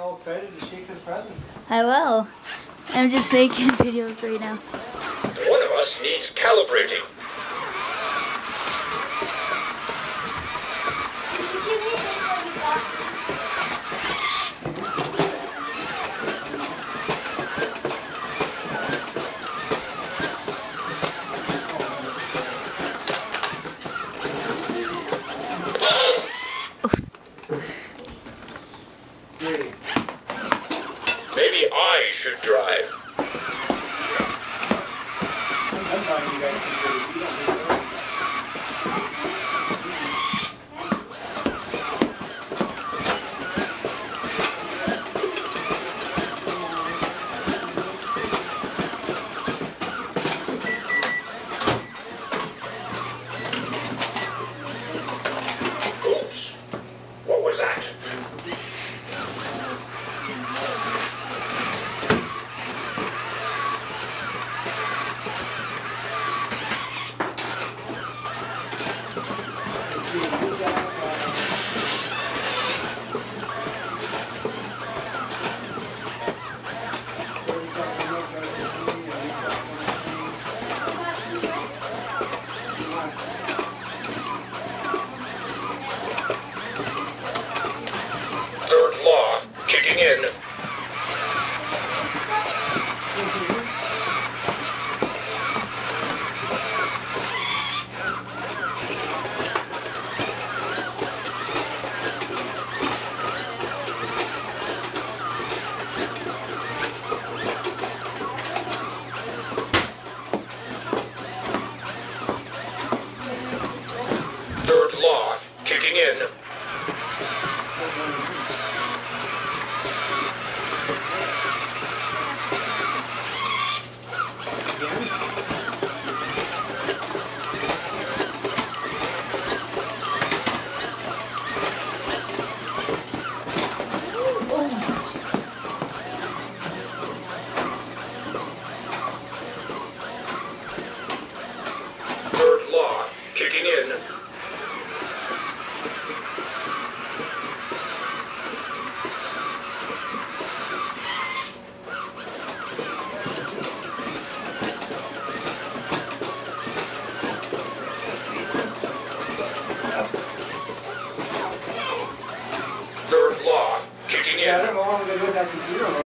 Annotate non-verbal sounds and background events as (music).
all excited to shake this present. I will. I'm just making (laughs) videos right now. One of us needs calibrating. Maybe I should drive. go. I don't know how I'm going to do with that computer.